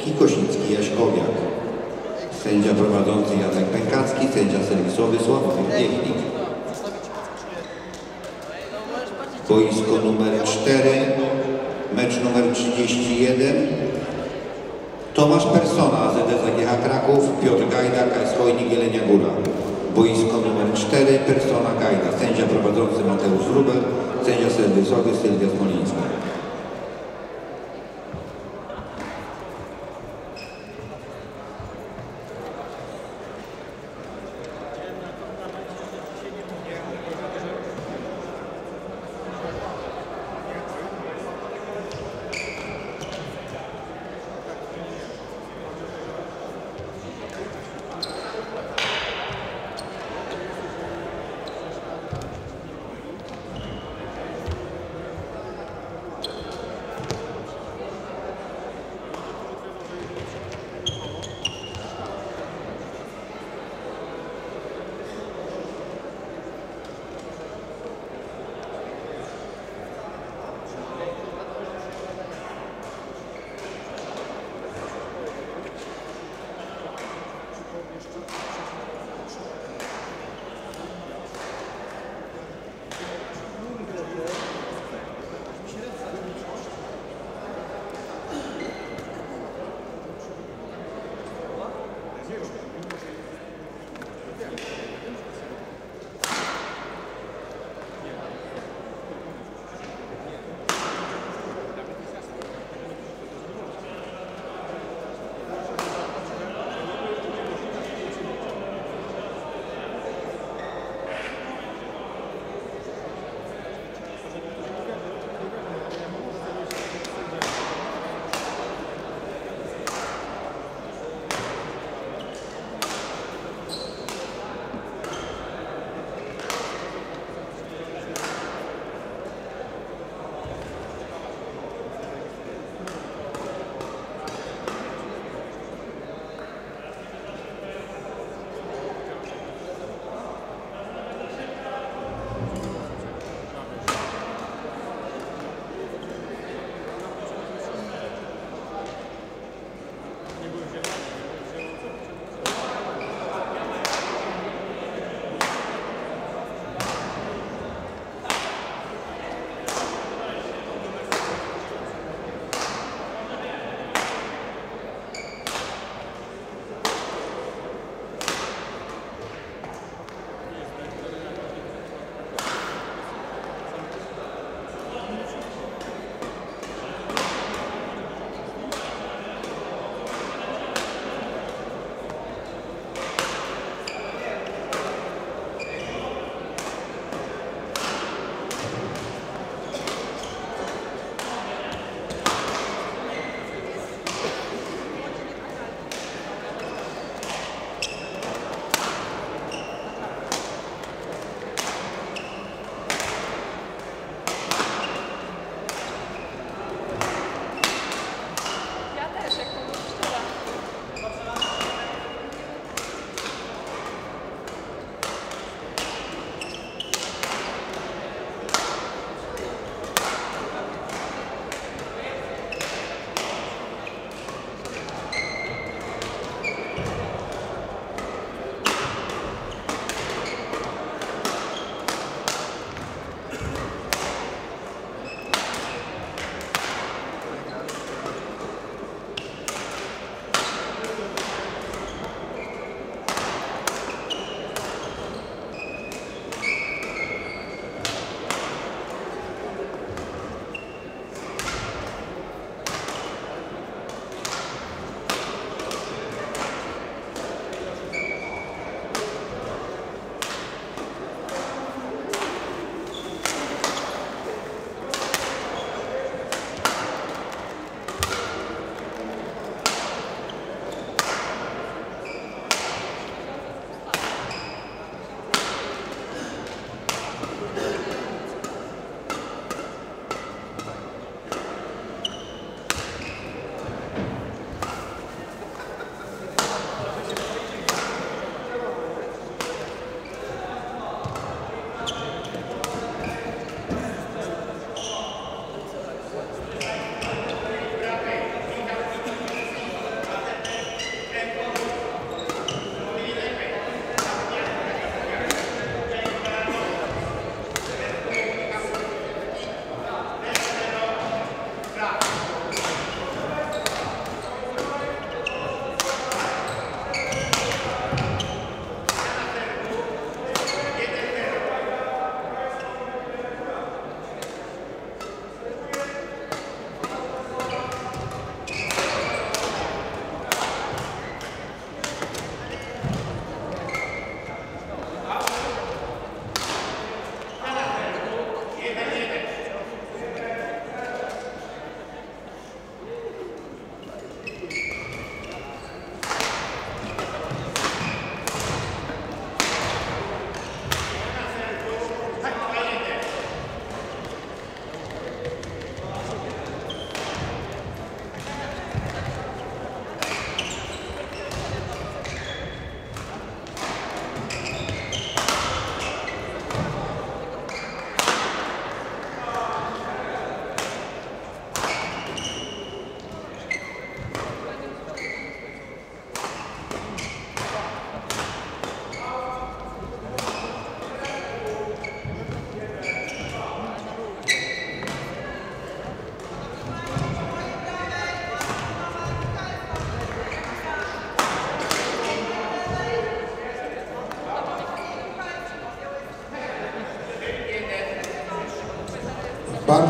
Kikosiński Jaśkowiak. Sędzia prowadzący Jacek Pękacki, sędzia serwisowy Sławomir Piechnik. Boisko numer 4, mecz numer 31. Tomasz Persona, AZS AGH Kraków, Piotr Gajda, KS Chojnik, Jelenia Góra. Boisko numer 4, Persona Gajda, sędzia prowadzący Mateusz Rubel, sędzia serwisowy Sylwia Smolińska.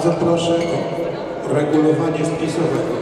Bardzo proszę o regulowanie wpisowego.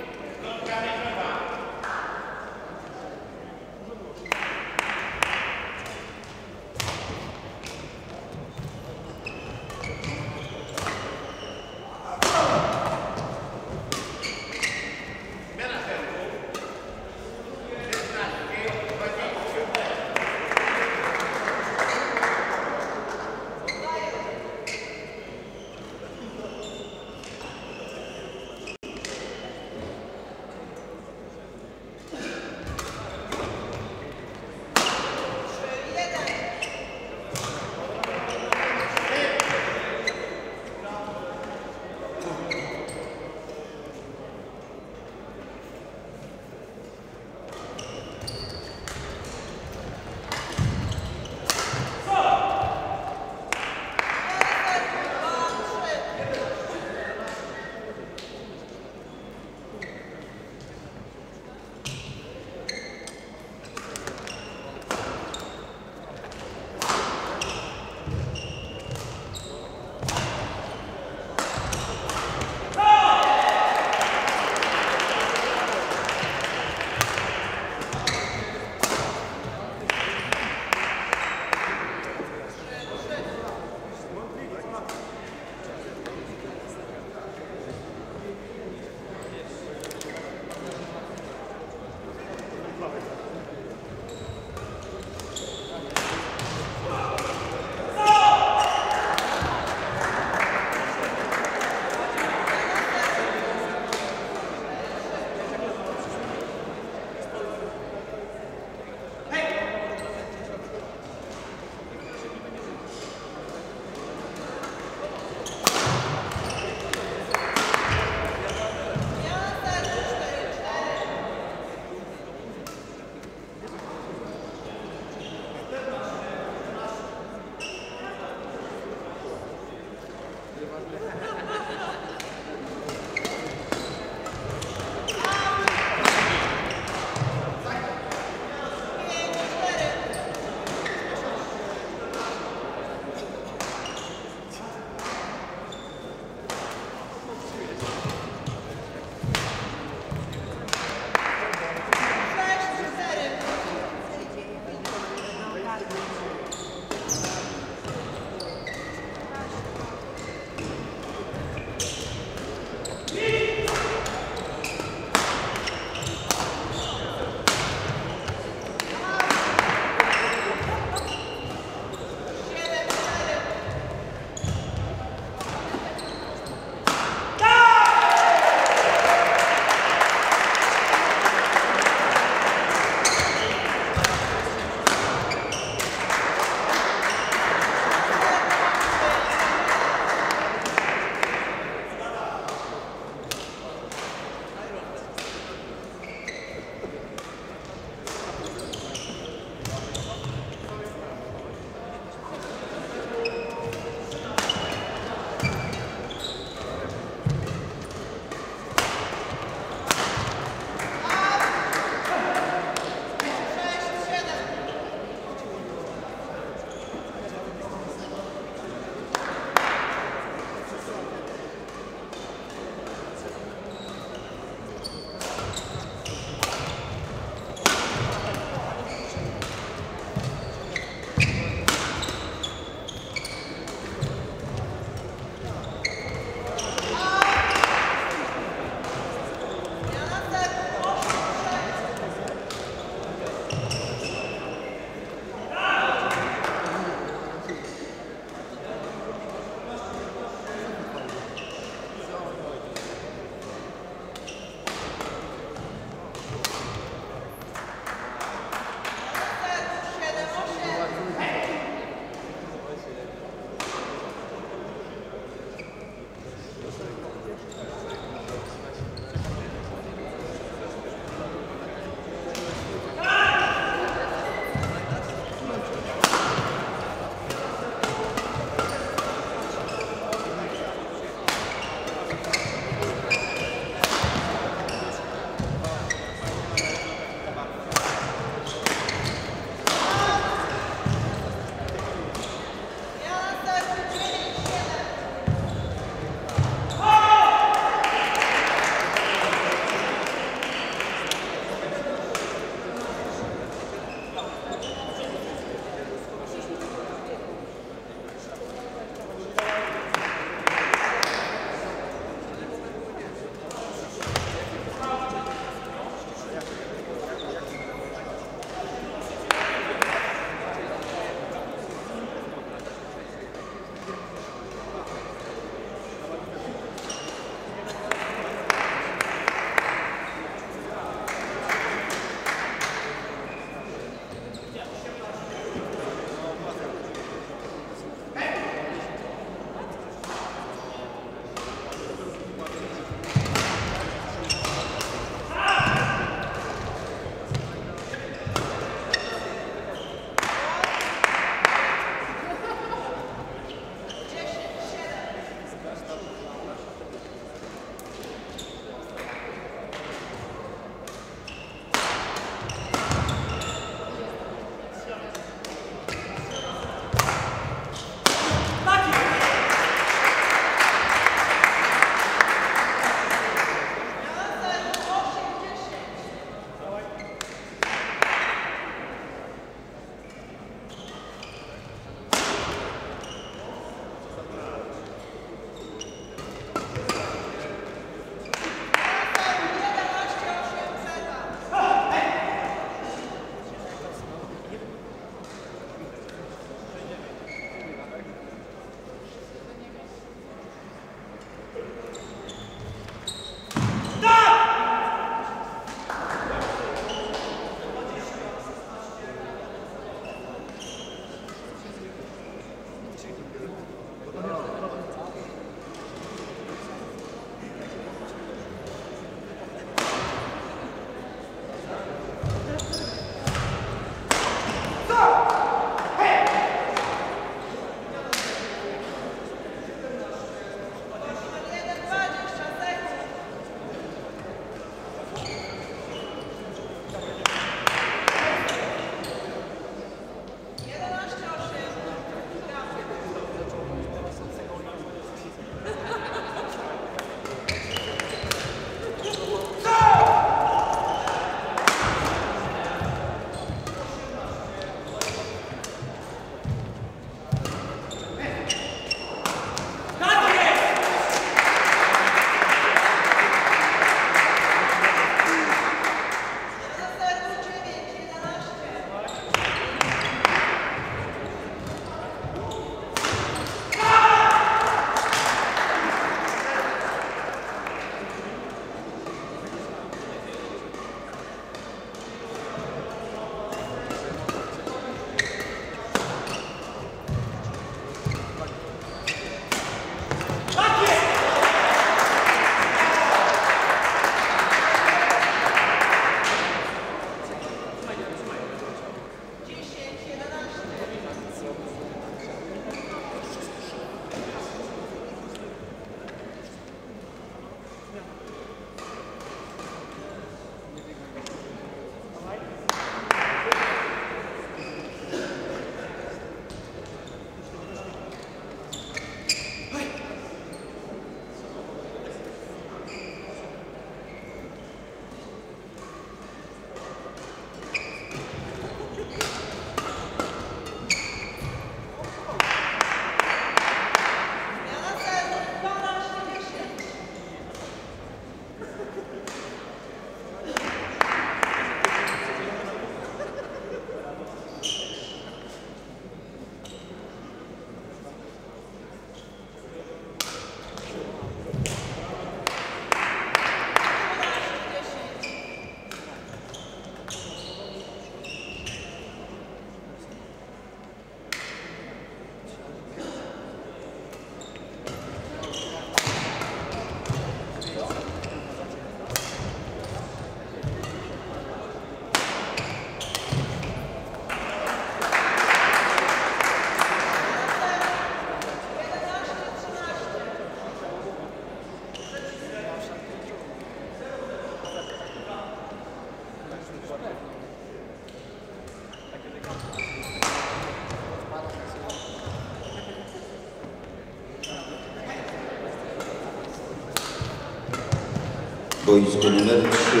Boisko numer 3.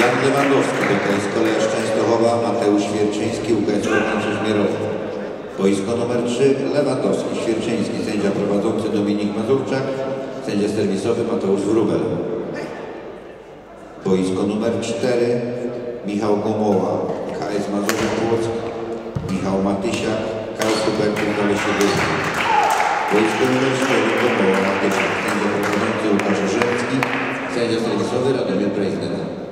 Jan Lewandowski, UKS Kolejarz Częstochowa, Mateusz Świerczyński, UKS Rolniczy Żmierowo. Boisko numer 3. Lewandowski, Świerczyński, sędzia prowadzący Dominik Mazurczak, sędzia serwisowy Mateusz Wróbel. Boisko numer 4. Michał Gomoła, KS Mazurek Płock, Michał Matysiak, KS Hubertów Dolesiewicz. Boisko numer 4. Gomoła, Matysiak, sędzia prowadzący Łukasz Rzecki, sędzia serwisowy Radomir Prezydent.